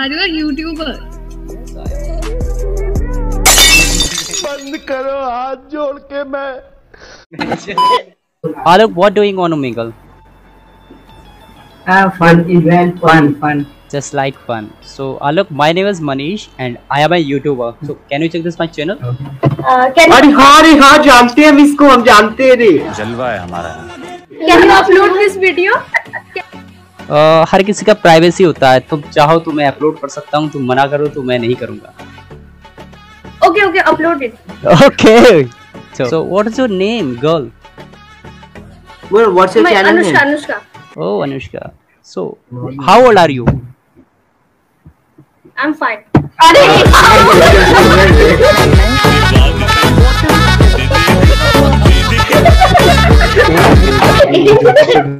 Are you a YouTuber बंद करो हाथ जोड़ के मैं Alok, what doing on Omegle? Uh, fun event, fun, fun. Just like fun. So, Alok, my name is Manish and I am a YouTuber. So, can you check this my channel? अरे हाँ रे हाँ जानते हैं हम इसको हम जानते हैं रे जलवा है हमारा can you upload this video हर किसी का प्राइवेसी होता है तुम चाहो तो मैं अपलोड कर सकता हूँ तुम मना करो तो मैं नहीं करूँगा okay okay upload it Okay. So, so what is your name, girl? वो व्हाट्स योर मैं channel Anushka Anushka Oh, Anushka. So, how old are you? I am fine अरे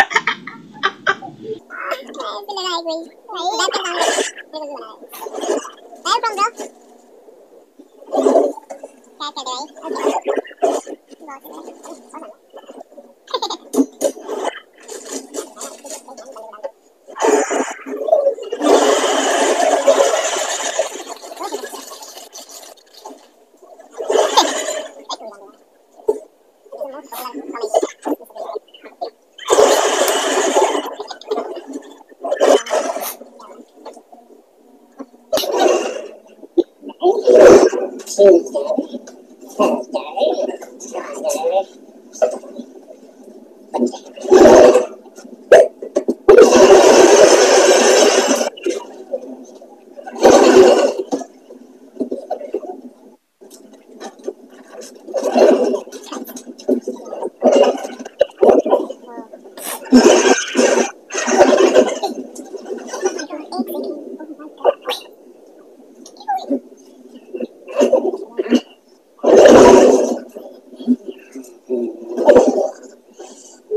そうか。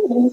Yeah,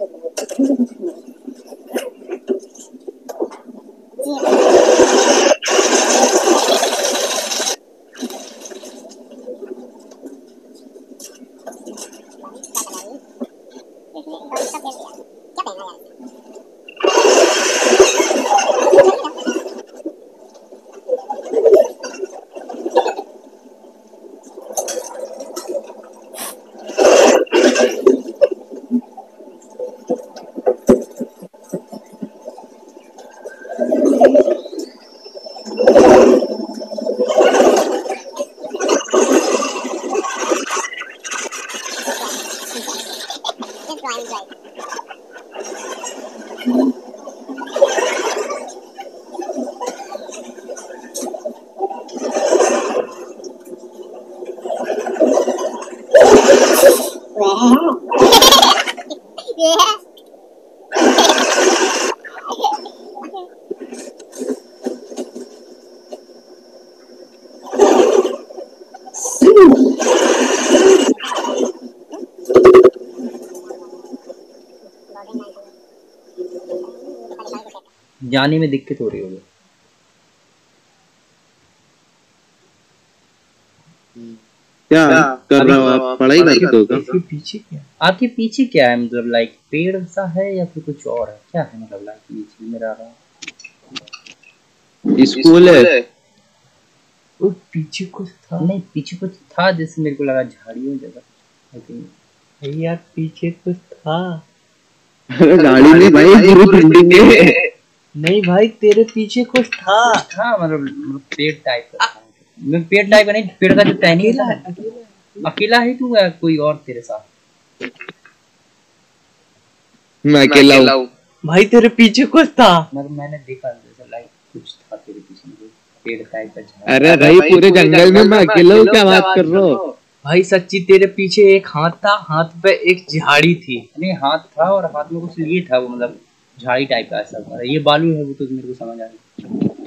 जाने में दिक्कत हो रही होगी। क्या? कर रहा हो आप पढ़ाई कर रहे हो आपके पीछे क्या आपके पीछे क्या है? मतलब लाइक पेड़ सा है या फिर कुछ और है? क्या है मतलब लाइक पीछे मेरा रहा स्कूल है। वो पीछे कुछ था? नहीं पीछे कुछ था जैसे मेरे को लगा झाड़ियों जगह। लेकिन यार पीछे कुछ था। गाड़ी में भाई पूरी बिल्डिंग है। नहीं भाई तेरे पीछे कुछ था। था मतलब पेड़ टाइप का। था। मैं पेड़ टाइप का नहीं पेड़ का जो टहनी था अकेला है तू या कोई और तेरे साथ? मैं अकेला हूँ। भाई तेरे पीछे कुछ था? मतलब मैंने देखा जैसे लाइक कुछ था तेरे पीछे मुझे पेड़ टाइप का झाड़ अरे भाई पूरे जंगल में मैं अकेला हूँ क्या बात कर रहे हो? भाई सच्ची तेरे पीछे एक हाथ था हाथ पे एक झाड़ी थी। नहीं हाथ था और हाथ में कुछ लिए था वो मतलब झाड़ी टाइप का ऐसा ये बालू है वो तो मेरे को समझ आ गया।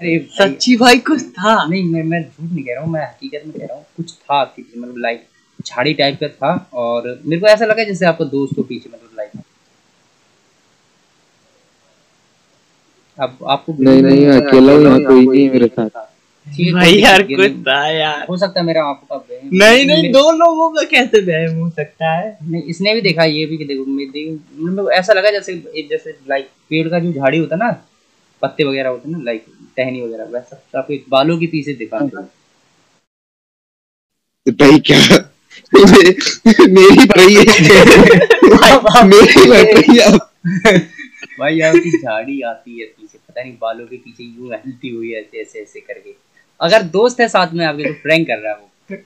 अरे सच्ची भाई कुछ था। नहीं मैं मैं झूठ नहीं कह रहा हूँ मैं हकीकत में कह रहा हूँ कुछ था कि मतलब लाइक झाड़ी टाइप का था और मेरे को ऐसा लगा जैसे आपको दोस्त को पीछे मतलब लाइक अब आपको नहीं नहीं अकेला हूँ यहाँ कोई नहीं मेरे साथ। भाई यार कुछ था यार। हो सकता है मेरा आँखों का नहीं नहीं दो लोगों का कैसे बहम हो सकता है? नहीं इसने भी देखा ये भी कि देखो मेरे को ऐसा लगा जैसे एक जैसे लाइक पेड़ का जो झाड़ी होता ना पत्ते वगैरह होते हैं ना लाइक टहनी वगैरह वैसा तो काफ़ी बालों के पीछे दिखा भाई क्या? मेरी पड़ है। मेरी पड़ रही है। भाई आपकी झाड़ी आती है पीछे पता नहीं बालों के पीछे यूँ हलती हुई है ऐसे ऐसे ऐसे करके। अगर दोस्त है साथ में आपके तो प्रैंक कर रहा है वो।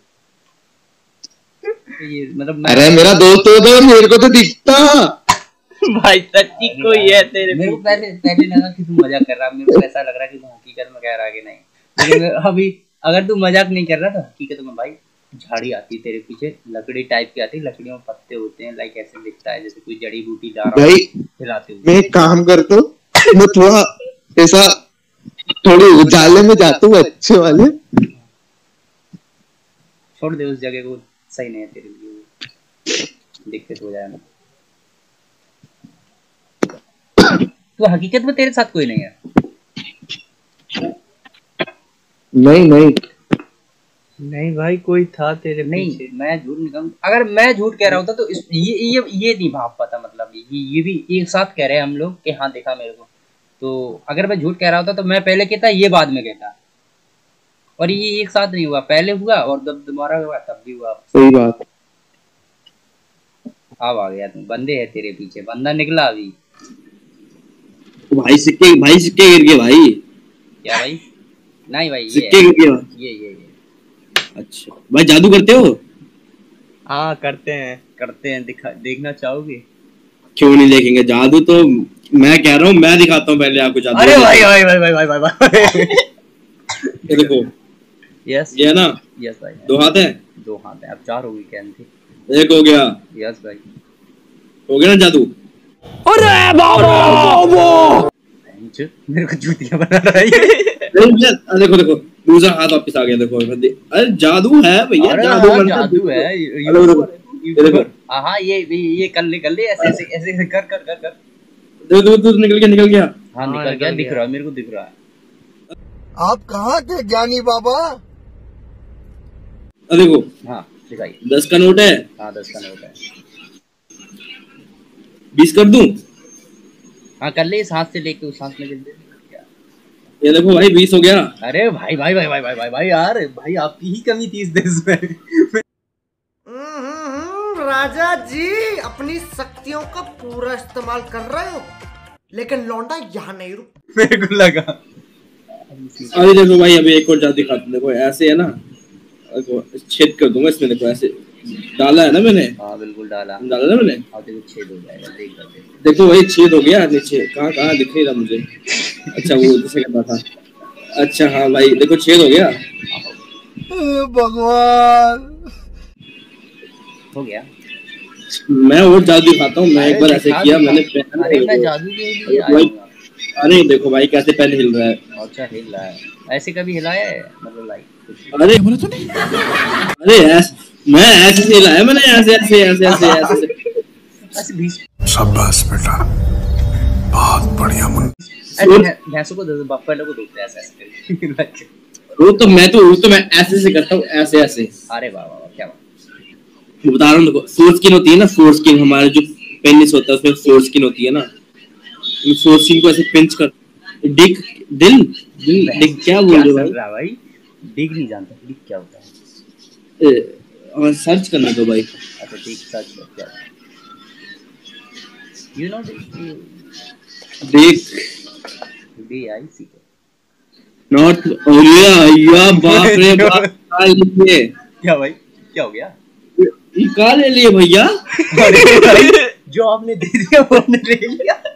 तो ये मतलब अरे मेरा दोस्त होता मेरे को तो दिखता। भाई सच्ची कोई है तेरे मेरे। पहले पहले लगा कि तू मज़ाक कर रहा है मेरे को ऐसा लग रहा है कि तू हकीकत में कह रहा है कि नहीं। लेकिन अभी अगर तू मज़ाक नहीं कर रहा तो हकीकत में भाई झाड़ी आती है तेरे पीछे लकड़ी टाइप की आती है लकड़ियों में पत्ते होते हैं लाइक ऐसे दिखता है जैसे कोई जड़ी बूटी ला रहा हो भाई हिलाते हुए। मैं काम करता हूँ मैं थोड़ा ऐसा थोड़े उजाले में जाता हूँ अच्छे वाले। छोड़ दे उस जगह को सही नहीं है तेरे लिए। दिक्कत हो जाएगा। तो हकीकत में तेरे साथ कोई नहीं है। नहीं नहीं। नहीं भाई कोई था तेरे नहीं पीछे। मैं झूठ नहीं कहूँ। अगर मैं झूठ कह रहा होता तो इस ये ये ये नहीं भाप पाता मतलब ये ये भी एक साथ कह रहे हैं हम लोग कि हाँ देखा मेरे को। तो अगर मैं झूठ कह रहा होता तो मैं पहले कहता ये बाद में कहता। और ये एक साथ नहीं हुआ। पहले हुआ और जब दोबारा हुआ तब भी हुआ। सही बात। अब आ गया तुम बंदे है तेरे पीछे। बंदा निकला अभी। भाई सिक्के भाई सिक्के गिर गए भाई। क्या भाई? नहीं भाई सिक्के गिर गए। ये ये ये। अच्छा भाई जादू करते हो? हाँ करते हैं करते हैं दिखा देखना चाहोगे? क्यों नहीं देखेंगे? जादू तो मैं कह रहा हूँ मैं दिखाता हूँ पहले आपको जादू अरे भाई भाई भाई भाई भाई भाई ये देखो। यस ये ना? यस भाई दो हाथ है? दो हाथ है अब चार हो गई कैन थी एक हो गया। यस भाई। हो गया ना जादू? बेंच, मेरे को जूतियाँ बना रहा है ये। अरे देखो देखो दूसरा हाथ वापस आ गया देखो अरे जादू है भैया जादू हाँ, जादू है हेलो, देखो ये देखो। हाँ हाँ ये ये कर ले कर ले ऐसे ऐसे ऐसे ऐसे कर कर कर कर। देखो देखो देखो, निकल गया निकल गया। हाँ निकल निकल गया गया। दिख रहा है मेरे को दिख रहा है। आप कहाँ थे ज्ञानी बाबा? अरे देखो हाँ दस का नोट है। हाँ दस का नोट है। बीस कर दूँ? हाँ कर ले इस हाथ से लेके उस हाथ में जल्दी ये देखो भाई बीस हो गया। अरे भाई भाई भाई भाई भाई भाई भाई यार भाई आपकी ही कमी थी इस देश में। हम्म, राजा जी अपनी शक्तियों का पूरा इस्तेमाल कर रहे हो लेकिन लौंडा यहाँ नहीं रुक मेरे को लगा। अरे देखो भाई अभी एक और जादू दिखाता हूँ। देखो ऐसे है ना। देखो छेद कर दूँगा इसमें देखो ऐसे। डाला है ना मैंने? हाँ बिल्कुल डाला। डाला ना मैंने? और देखो छेद हो जाएगा देख देखो भाई छेद हो गया नीचे। कहाँ कहाँ दिख नहीं रहा मुझे? अच्छा वो जैसे करना था। अच्छा हाँ भाई देखो छेद हो गया। भगवान। हो गया। मैं और जादू दिखाता हूँ मैं एक बार अरे ऐसे किया मैंने अरे देखो। जादू के लिए अरे आया भाई, हूँ। अरे देखो भाई कैसे पहले हिल रहा है। अच्छा हिल रहा है। ऐसे कभी हिलाया है? मतलब लाइक अरे अरे ऐसे मैं ऐसे से हिलाया मैंने ऐसे ऐसे ऐसे ऐसे ऐसे ऐसे। बीच शाबाश बेटा। बहुत बढ़िया मुन भैंसों को दो बफेलो को दोते हैं ऐसे ऐसे वो तो मैं तो वो तो मैं ऐसे से करता हूँ ऐसे ऐसे। अरे वाह वाह क्या बात। मैं बता रहा हूँ देखो फोर स्किन होती है ना फोर स्किन हमारे जो पेनिस होता है उसमें फोर स्किन होती है ना। फोर स्किन को ऐसे पिंच कर डिक दिल दिल डिक क्या बोल रहे हो भाई? डिग नहीं जानता डिग क्या होता है? और सर्च करना दो भाई। अच्छा डिग सर्च कर यू नो देख। D I C north area या बाप रे बाप क्या भाई? क्या हो गया? ये ले लिए भैया। जो आपने दे दिया वो ले लिया।